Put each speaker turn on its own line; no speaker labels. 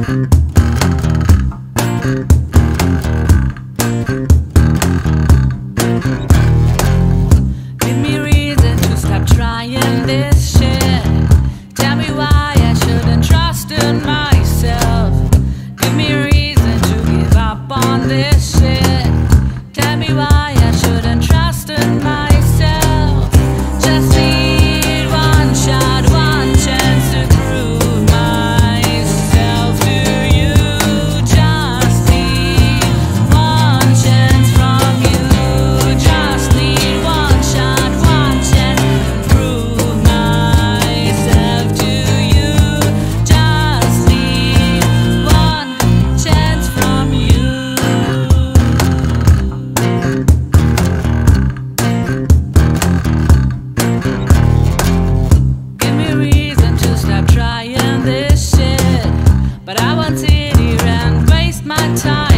Give my time.